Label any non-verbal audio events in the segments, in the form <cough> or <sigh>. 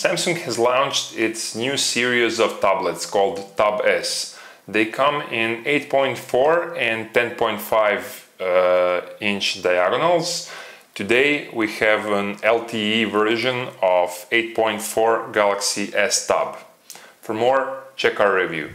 Samsung has launched its new series of tablets called Tab S. They come in 8.4 and 10.5 uh, inch diagonals. Today we have an LTE version of 8.4 Galaxy S Tab. For more, check our review.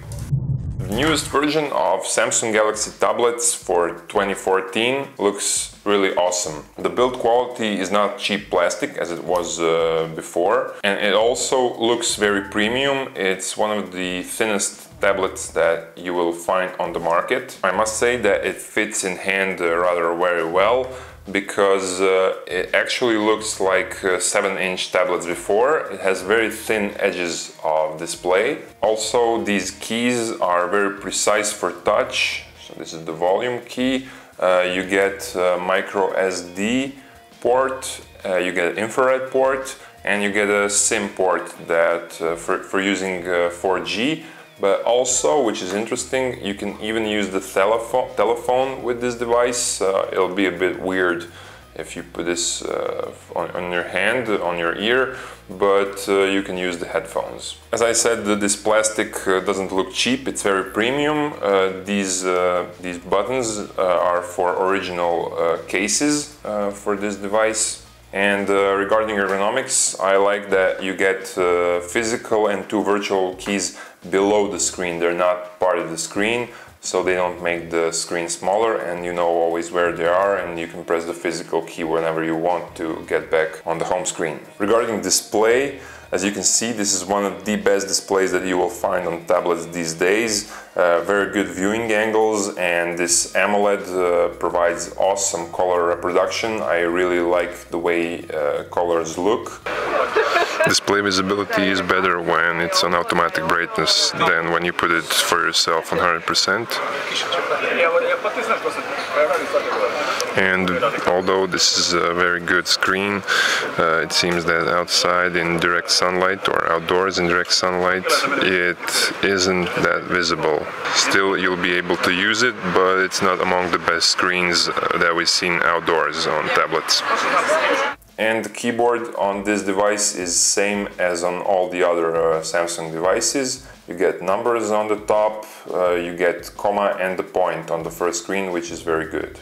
The newest version of Samsung Galaxy tablets for 2014 looks really awesome. The build quality is not cheap plastic as it was uh, before and it also looks very premium. It's one of the thinnest tablets that you will find on the market. I must say that it fits in hand uh, rather very well because uh, it actually looks like 7-inch tablets before. It has very thin edges of display. Also, these keys are very precise for touch. So this is the volume key. Uh, you get micro SD port, uh, you get infrared port, and you get a SIM port that uh, for, for using 4G uh, but also, which is interesting, you can even use the telephone, telephone with this device. Uh, it'll be a bit weird if you put this uh, on, on, your hand, on your ear, but uh, you can use the headphones. As I said, this plastic uh, doesn't look cheap, it's very premium. Uh, these, uh, these buttons are for original cases for this device. And regarding ergonomics, I like that you get physical and two virtual keys below the screen. They're not part of the screen, so they don't make the screen smaller and you know always where they are and you can press the physical key whenever you want to get back on the home screen. Regarding display, as you can see, this is one of the best displays that you will find on tablets these days. Uh, very good viewing angles and this AMOLED uh, provides awesome color reproduction. I really like the way uh, colors look. <laughs> Display visibility is better when it's on automatic brightness than when you put it for yourself on 100%. And although this is a very good screen, uh, it seems that outside in direct sunlight or outdoors in direct sunlight, it isn't that visible. Still, you'll be able to use it, but it's not among the best screens uh, that we've seen outdoors on tablets and the keyboard on this device is same as on all the other uh, Samsung devices. You get numbers on the top, uh, you get comma and the point on the first screen, which is very good.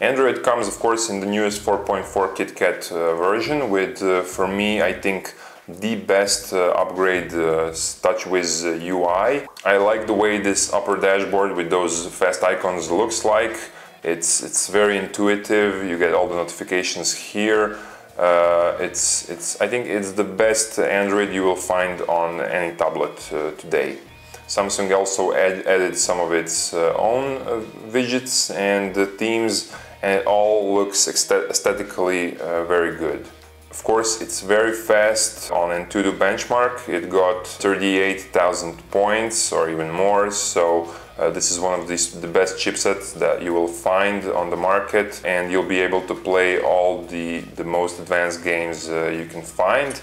Android comes, of course, in the newest 4.4 KitKat uh, version with, uh, for me, I think, the best uh, upgrade uh, TouchWiz UI. I like the way this upper dashboard with those fast icons looks like. It's, it's very intuitive, you get all the notifications here. Uh, it's, it's, I think it's the best Android you will find on any tablet uh, today. Samsung also add, added some of its uh, own uh, widgets and themes and it all looks aesthetically uh, very good. Of course, it's very fast on Antutu benchmark. It got 38,000 points or even more, so uh, this is one of these, the best chipsets that you will find on the market and you'll be able to play all the, the most advanced games uh, you can find.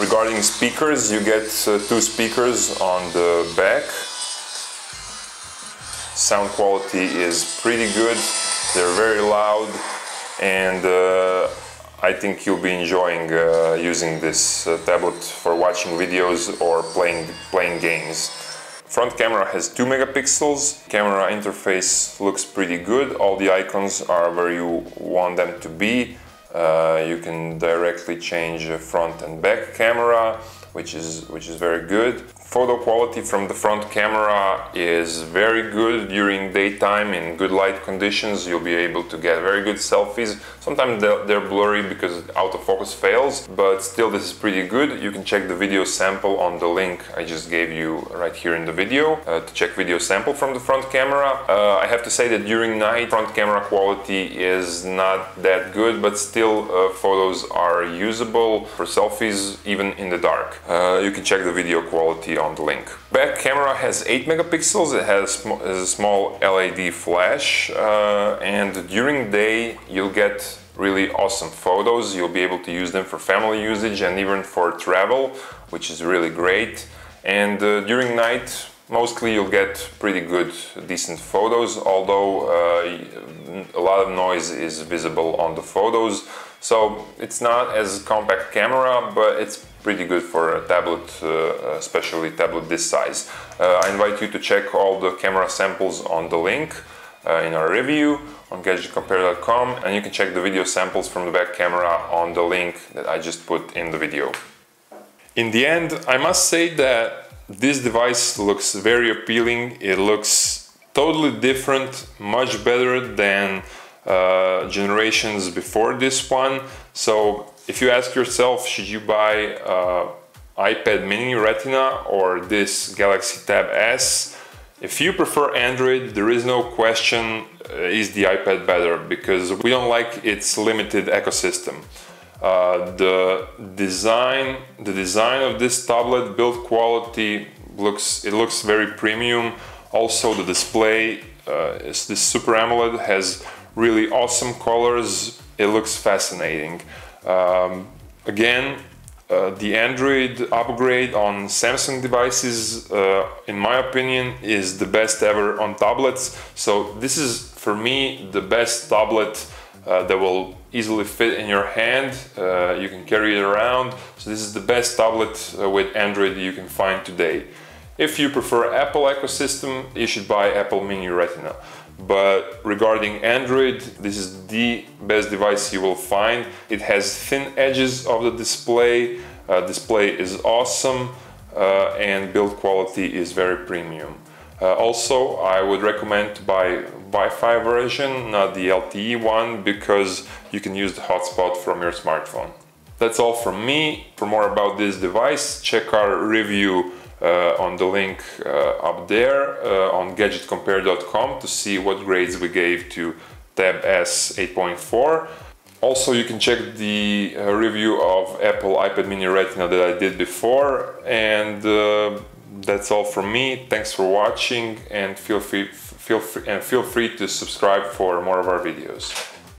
Regarding speakers, you get uh, two speakers on the back. Sound quality is pretty good, they're very loud and uh, I think you'll be enjoying uh, using this tablet for watching videos or playing, playing games. Front camera has 2 megapixels, camera interface looks pretty good, all the icons are where you want them to be. Uh, you can directly change front and back camera, which is, which is very good. Photo quality from the front camera is very good during daytime in good light conditions. You'll be able to get very good selfies. Sometimes they're blurry because autofocus fails, but still this is pretty good. You can check the video sample on the link I just gave you right here in the video uh, to check video sample from the front camera. Uh, I have to say that during night front camera quality is not that good, but still uh, photos are usable for selfies even in the dark. Uh, you can check the video quality on the link. Back camera has 8 megapixels, it has, a small LED flash uh, and during day you'll get really awesome photos. You'll be able to use them for family usage and even for travel, which is really great. And uh, during night mostly you'll get pretty good, decent photos, although uh, a lot of noise is visible on the photos. So it's not as compact camera, but it's pretty good for a tablet, uh, especially tablet this size. Uh, I invite you to check all the camera samples on the link uh, in our review on gadgetcompare.com and you can check the video samples from the back camera on the link that I just put in the video. In the end, I must say that this device looks very appealing. It looks totally different, much better than uh, generations before this one. So if you ask yourself, should you buy uh, iPad mini Retina or this Galaxy Tab S? If you prefer Android, there is no question uh, is the iPad better because we don't like its limited ecosystem. Uh, the design, the design of this tablet, build quality looks it looks very premium. Also, the display, uh, is this Super AMOLED has really awesome colors. It looks fascinating. Um, again, uh, the Android upgrade on Samsung devices, uh, in my opinion, is the best ever on tablets. So this is, for me, the best tablet uh, that will easily fit in your hand. Uh, you can carry it around. So this is the best tablet uh, with Android you can find today. If you prefer Apple ecosystem, you should buy Apple Mini Retina. But regarding Android, this is the best device you will find. It has thin edges of the display, uh, display is awesome, uh, and build quality is very premium. Uh, also, I would recommend to buy Wi-Fi version, not the LTE one, because you can use the hotspot from your smartphone. That's all from me. For more about this device, check our review uh, on the link uh, up there uh, on gadgetcompare.com to see what grades we gave to Tab S 8.4. Also, you can check the uh, review of Apple iPad mini Retina that I did before. And uh, that's all from me. Thanks for watching and feel free, feel free, and feel free to subscribe for more of our videos.